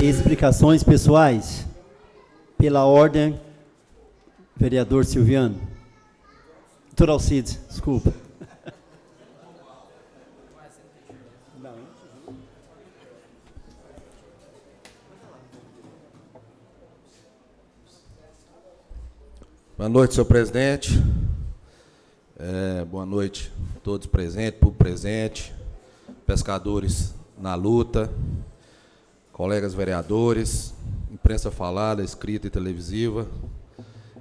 Explicações pessoais? Pela ordem, vereador Silviano. Doutor Alcides, desculpa. Boa noite, senhor presidente. É, boa noite a todos presentes, público presente, pescadores na luta, colegas vereadores, imprensa falada, escrita e televisiva.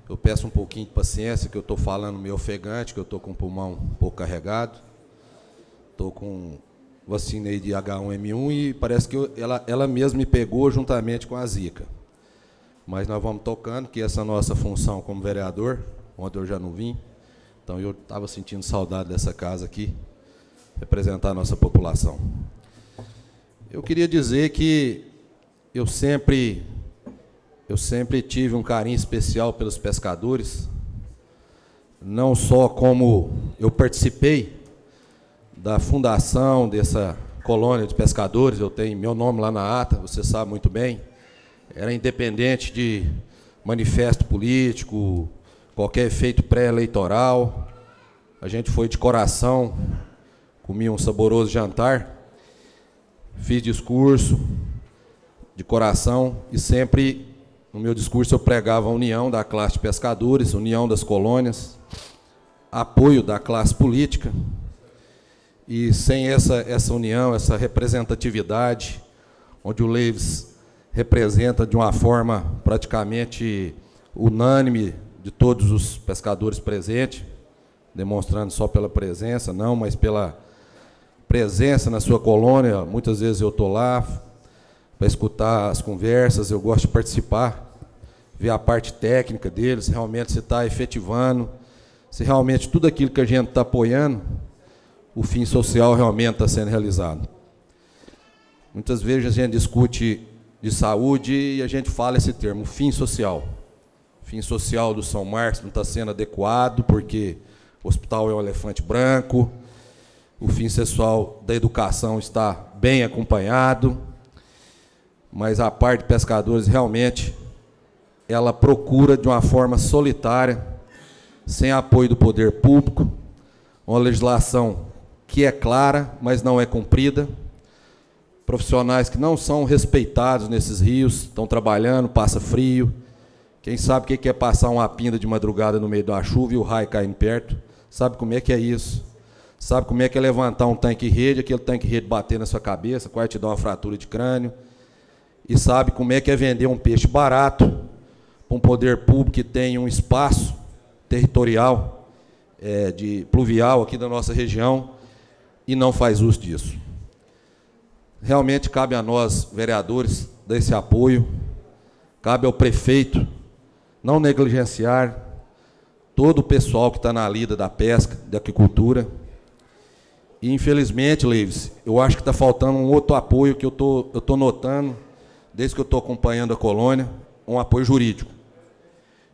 Eu peço um pouquinho de paciência, que eu estou falando meio ofegante, que eu estou com o pulmão um pouco carregado. Estou com vacina aí de H1N1 e parece que eu, ela, ela mesma me pegou juntamente com a Zika. Mas nós vamos tocando, que essa nossa função como vereador, ontem eu já não vim, então eu estava sentindo saudade dessa casa aqui, representar a nossa população. Eu queria dizer que eu sempre, eu sempre tive um carinho especial pelos pescadores, não só como eu participei da fundação dessa colônia de pescadores, eu tenho meu nome lá na ata, você sabe muito bem, era independente de manifesto político, qualquer efeito pré-eleitoral. A gente foi de coração, comia um saboroso jantar, fiz discurso de coração e sempre no meu discurso eu pregava a união da classe de pescadores, união das colônias, apoio da classe política. E sem essa, essa união, essa representatividade, onde o Leves representa de uma forma praticamente unânime de todos os pescadores presentes, demonstrando só pela presença, não, mas pela presença na sua colônia. Muitas vezes eu estou lá para escutar as conversas, eu gosto de participar, ver a parte técnica deles, realmente se está efetivando, se realmente tudo aquilo que a gente está apoiando, o fim social realmente está sendo realizado. Muitas vezes a gente discute de saúde e a gente fala esse termo, fim social. Fim social do São Marcos não está sendo adequado porque o hospital é um elefante branco, o fim sexual da educação está bem acompanhado, mas a parte de pescadores realmente ela procura de uma forma solitária, sem apoio do poder público, uma legislação que é clara, mas não é cumprida profissionais que não são respeitados nesses rios, estão trabalhando, passa frio. Quem sabe o que é passar uma pinda de madrugada no meio da chuva e o raio caindo perto? Sabe como é que é isso? Sabe como é que é levantar um tanque rede, aquele tanque rede bater na sua cabeça, quase te dar uma fratura de crânio? E sabe como é que é vender um peixe barato para um poder público que tem um espaço territorial, é, de pluvial aqui da nossa região, e não faz uso disso. Realmente cabe a nós, vereadores, dar esse apoio, cabe ao prefeito não negligenciar todo o pessoal que está na lida da pesca, da agricultura. E, infelizmente, Leives, eu acho que está faltando um outro apoio que eu tô, estou tô notando, desde que eu estou acompanhando a colônia, um apoio jurídico.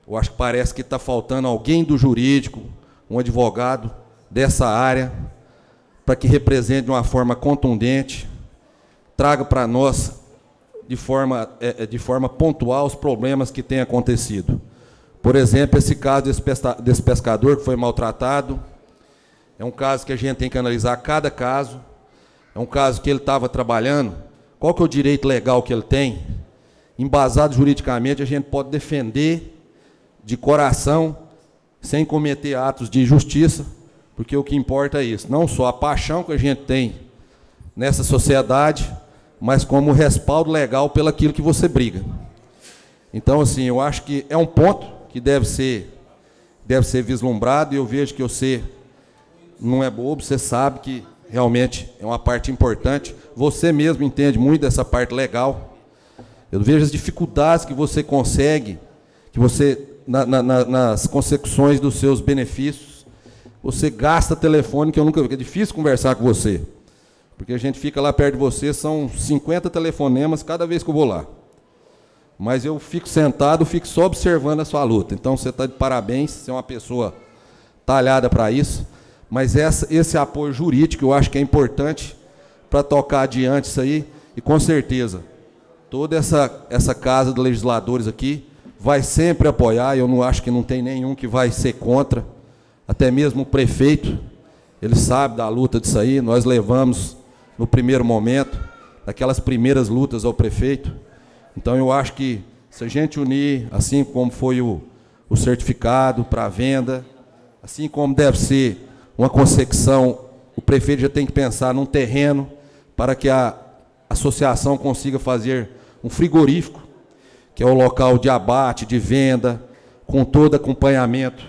Eu acho que parece que está faltando alguém do jurídico, um advogado dessa área, para que represente de uma forma contundente traga para nós de forma, é, é, de forma pontual os problemas que têm acontecido. Por exemplo, esse caso desse, pescador que foi maltratado, é um caso que a gente tem que analisar cada caso, é um caso que ele estava trabalhando, qual que é o direito legal que ele tem? Embasado juridicamente, a gente pode defender de coração, sem cometer atos de injustiça, porque o que importa é isso, não só a paixão que a gente tem nessa sociedade, mas como respaldo legal pelo aquilo que você briga. Então, assim, eu acho que é um ponto que deve ser, deve ser vislumbrado, e eu vejo que você não é bobo, você sabe que realmente é uma parte importante. Você mesmo entende muito dessa parte legal. Eu vejo as dificuldades que você consegue, que você, na, na, nas consecuções dos seus benefícios, você gasta telefone que eu nunca vi. É difícil conversar com você. Porque a gente fica lá perto de você, são 50 telefonemas cada vez que eu vou lá. Mas eu fico sentado, fico só observando a sua luta. Então você está de parabéns, você é uma pessoa talhada para isso. mas essa, esse apoio jurídico eu acho que é importante para tocar adiante isso aí, e com certeza, toda essa, essa casa de legisladores aqui vai sempre apoiar, eu não acho que não tem nenhum que vai ser contra, até mesmo o prefeito, ele sabe da luta disso aí, nós levamos no primeiro momento, daquelas primeiras lutas ao prefeito. Então eu acho que se a gente unir, assim como foi o, o certificado para venda, assim como deve ser uma concepção, o prefeito já tem que pensar num terreno para que a associação consiga fazer um frigorífico, que é o local de abate, de venda, com todo acompanhamento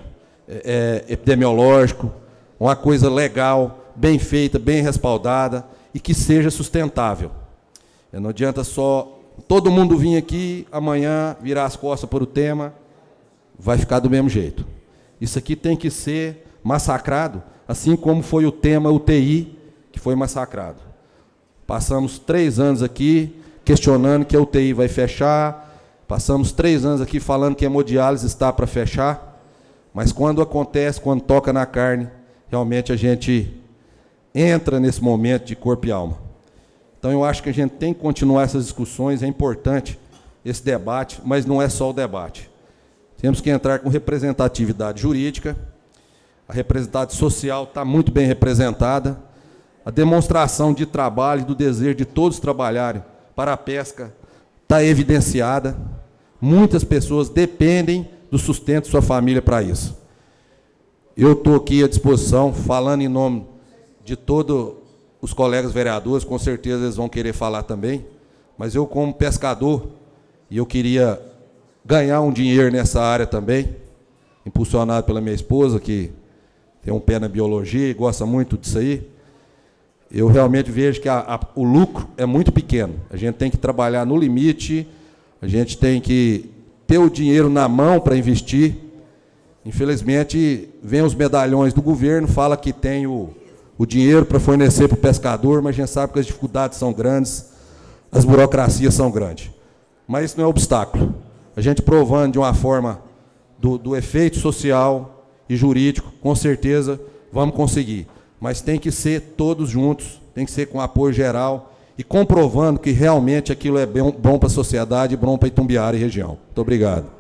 é, é epidemiológico, uma coisa legal, bem feita, bem respaldada e que seja sustentável. Não adianta só todo mundo vir aqui amanhã virar as costas para o tema, vai ficar do mesmo jeito. Isso aqui tem que ser massacrado, assim como foi o tema UTI, que foi massacrado. Passamos três anos aqui questionando que a UTI vai fechar, passamos três anos aqui falando que a hemodiálise está para fechar, mas quando acontece, quando toca na carne, realmente a gente entra nesse momento de corpo e alma. Então eu acho que a gente tem que continuar essas discussões, é importante esse debate, mas não é só o debate. Temos que entrar com representatividade jurídica, a representatividade social está muito bem representada, a demonstração de trabalho e do desejo de todos trabalharem para a pesca está evidenciada. Muitas pessoas dependem do sustento de sua família para isso. Eu estou aqui à disposição, falando em nome de todo os colegas vereadores, com certeza eles vão querer falar também, mas eu, como pescador, e eu queria ganhar um dinheiro nessa área também, impulsionado pela minha esposa, que tem um pé na biologia e gosta muito disso aí, eu realmente vejo que a, a, o lucro é muito pequeno. A gente tem que trabalhar no limite, a gente tem que ter o dinheiro na mão para investir. Infelizmente, vem os medalhões do governo, fala que tem o, o dinheiro para fornecer para o pescador, mas a gente sabe que as dificuldades são grandes, as burocracias são grandes. Mas isso não é obstáculo. A gente provando de uma forma do, do efeito social e jurídico, com certeza vamos conseguir. Mas tem que ser todos juntos, tem que ser com apoio geral e comprovando que realmente aquilo é bom, bom para a sociedade bom para Itumbiara e região. Muito obrigado.